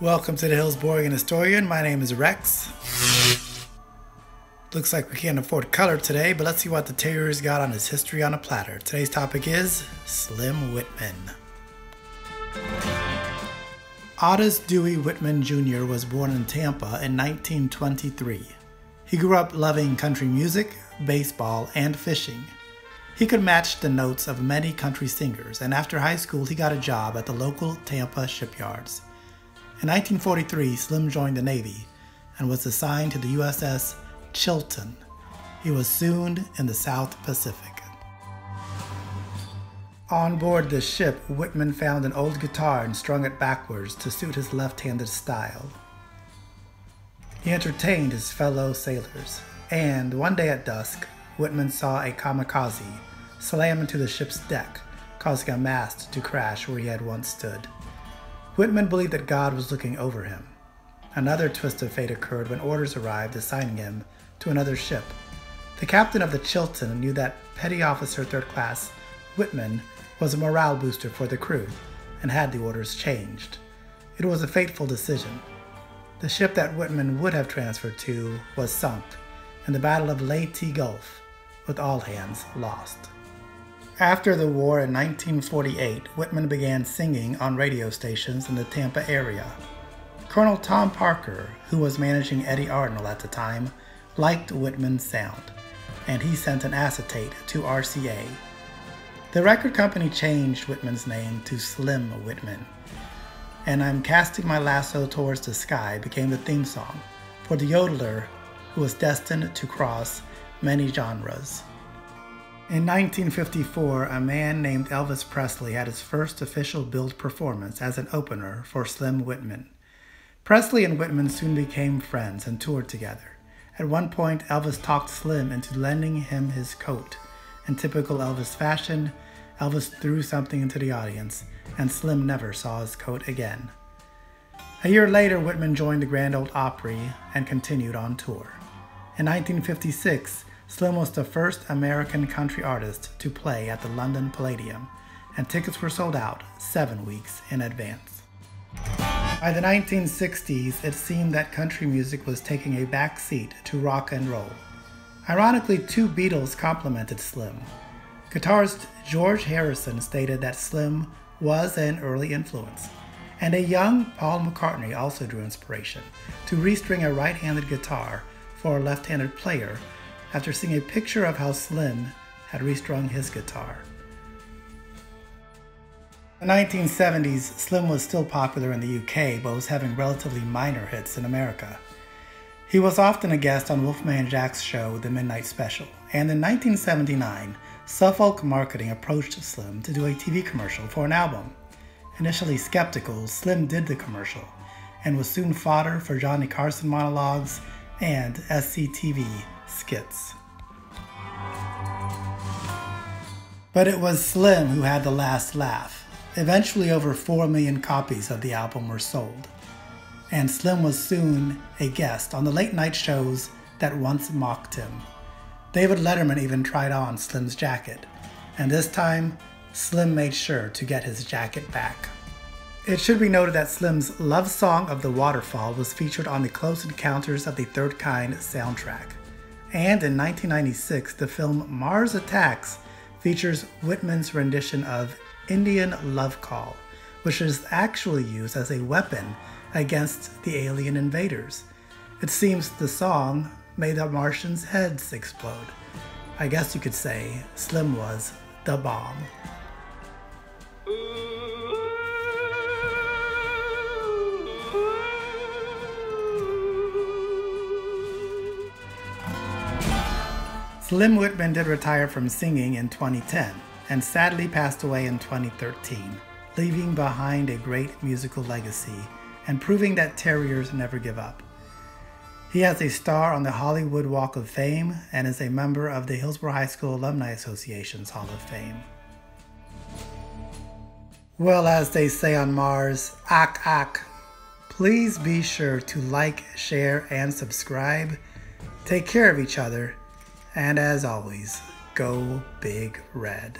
Welcome to the Hillsborian Historian. My name is Rex. Looks like we can't afford color today, but let's see what the Terriers got on his history on a platter. Today's topic is Slim Whitman. Ottis Dewey Whitman Jr. was born in Tampa in 1923. He grew up loving country music, baseball, and fishing. He could match the notes of many country singers, and after high school, he got a job at the local Tampa shipyards. In 1943, Slim joined the Navy and was assigned to the USS Chilton. He was soon in the South Pacific. On board the ship, Whitman found an old guitar and strung it backwards to suit his left handed style. He entertained his fellow sailors, and one day at dusk, Whitman saw a kamikaze slam into the ship's deck, causing a mast to crash where he had once stood. Whitman believed that God was looking over him. Another twist of fate occurred when orders arrived assigning him to another ship. The captain of the Chilton knew that Petty Officer Third Class Whitman was a morale booster for the crew and had the orders changed. It was a fateful decision. The ship that Whitman would have transferred to was sunk in the Battle of Leyte Gulf, with all hands lost. After the war in 1948, Whitman began singing on radio stations in the Tampa area. Colonel Tom Parker, who was managing Eddy Arnold at the time, liked Whitman's sound, and he sent an acetate to RCA. The record company changed Whitman's name to Slim Whitman, and I'm Casting My Lasso Towards the Sky became the theme song for the yodeler who was destined to cross many genres. In 1954, a man named Elvis Presley had his first official billed performance as an opener for Slim Whitman. Presley and Whitman soon became friends and toured together. At one point, Elvis talked Slim into lending him his coat. In typical Elvis fashion, Elvis threw something into the audience, and Slim never saw his coat again. A year later, Whitman joined the Grand Ole Opry and continued on tour. In 1956, Slim was the first American country artist to play at the London Palladium, and tickets were sold out seven weeks in advance. By the 1960s, it seemed that country music was taking a back seat to rock and roll. Ironically, two Beatles complimented Slim. Guitarist George Harrison stated that Slim was an early influence, and a young Paul McCartney also drew inspiration to restring a right handed guitar for a left handed player after seeing a picture of how Slim had restrung his guitar. In the 1970s, Slim was still popular in the UK but was having relatively minor hits in America. He was often a guest on Wolfman Jack's show, The Midnight Special, and in 1979, Suffolk Marketing approached Slim to do a TV commercial for an album. Initially skeptical, Slim did the commercial and was soon fodder for Johnny Carson monologues and SCTV skits. But it was Slim who had the last laugh. Eventually, over 4 million copies of the album were sold. And Slim was soon a guest on the late night shows that once mocked him. David Letterman even tried on Slim's jacket, and this time, Slim made sure to get his jacket back. It should be noted that Slim's Love Song of the Waterfall was featured on the Close Encounters of the Third Kind soundtrack. And in 1996, the film Mars Attacks features Whitman's rendition of Indian Love Call, which is actually used as a weapon against the alien invaders. It seems the song made the Martians' heads explode. I guess you could say Slim was the bomb. Slim Whitman did retire from singing in 2010 and sadly passed away in 2013, leaving behind a great musical legacy and proving that terriers never give up. He has a star on the Hollywood Walk of Fame and is a member of the Hillsborough High School Alumni Association's Hall of Fame. Well, as they say on Mars, ak ak. Please be sure to like, share, and subscribe. Take care of each other and as always, go big red.